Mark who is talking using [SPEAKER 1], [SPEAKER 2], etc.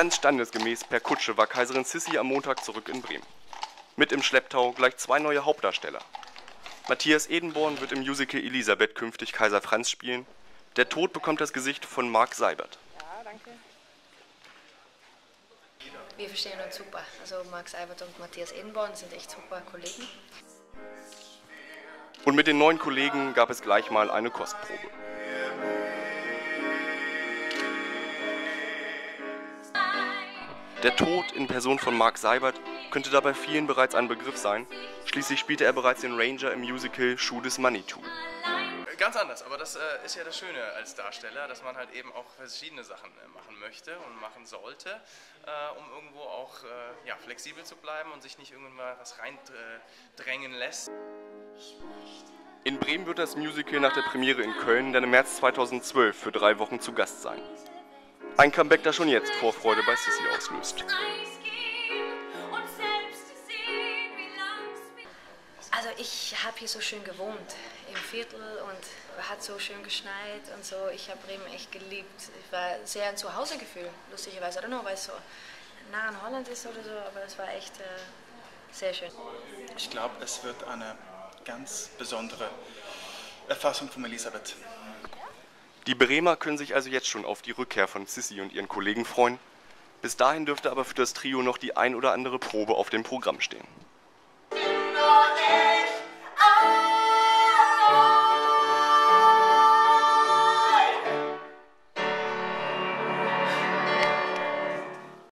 [SPEAKER 1] Ganz standesgemäß per Kutsche war Kaiserin Sissi am Montag zurück in Bremen. Mit im Schlepptau gleich zwei neue Hauptdarsteller. Matthias Edenborn wird im Musical Elisabeth künftig Kaiser Franz spielen. Der Tod bekommt das Gesicht von Marc Seibert.
[SPEAKER 2] Ja, danke.
[SPEAKER 3] Wir verstehen uns super. Also Marc Seibert und Matthias Edenborn sind echt super Kollegen.
[SPEAKER 1] Und mit den neuen Kollegen gab es gleich mal eine Kostprobe. Der Tod in Person von Mark Seibert könnte dabei vielen bereits ein Begriff sein. Schließlich spielte er bereits den Ranger im Musical Schuh des Manitou.
[SPEAKER 4] Ganz anders, aber das äh, ist ja das Schöne als Darsteller, dass man halt eben auch verschiedene Sachen äh, machen möchte und machen sollte, äh, um irgendwo auch äh, ja, flexibel zu bleiben und sich nicht irgendwann was reindrängen lässt.
[SPEAKER 1] In Bremen wird das Musical nach der Premiere in Köln dann im März 2012 für drei Wochen zu Gast sein. Ein Comeback, das schon jetzt Vorfreude bei Sissy auslöst.
[SPEAKER 3] Also ich habe hier so schön gewohnt im Viertel und hat so schön geschneit und so. Ich habe Bremen echt geliebt. Ich war sehr ein Zuhausegefühl, lustigerweise. I don't know, weil es so nah an Holland ist oder so, aber es war echt äh, sehr schön.
[SPEAKER 5] Ich glaube, es wird eine ganz besondere Erfassung von Elisabeth.
[SPEAKER 1] Die Bremer können sich also jetzt schon auf die Rückkehr von Sissy und ihren Kollegen freuen. Bis dahin dürfte aber für das Trio noch die ein oder andere Probe auf dem Programm stehen.